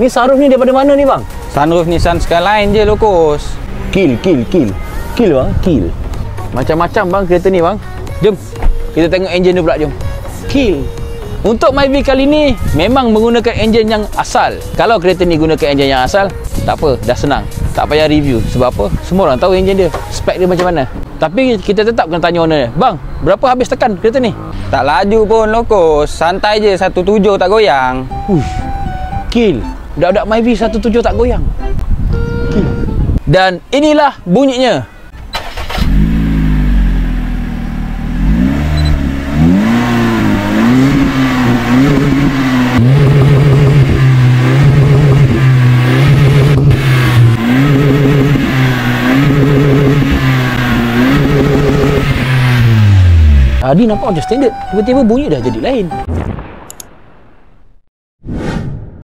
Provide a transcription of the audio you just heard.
Ni saruf ni daripada mana ni bang? Sunroof Nissan Skyline je Lokos. Kill, kill, kill. Kill bang, kill. Macam-macam bang kereta ni bang. Jom. Kita tengok enjin dia pula jom. Kill. Untuk Myvi kali ni memang menggunakan enjin yang asal. Kalau kereta ni gunakan enjin yang asal, tak apa, dah senang. Tak payah review. Sebab apa? Semua orang tahu enjin dia. Spek dia macam mana. Tapi kita tetap kena tanya owner dia. Bang, berapa habis tekan kereta ni? Tak laju pun Lokos. Santai je 17 tak goyang. Uish. Kill. Budak-budak Myvi 17 tak goyang. Dan inilah bunyinya. Tadi nampak macam standard. Tiba-tiba bunyi dah jadi lain.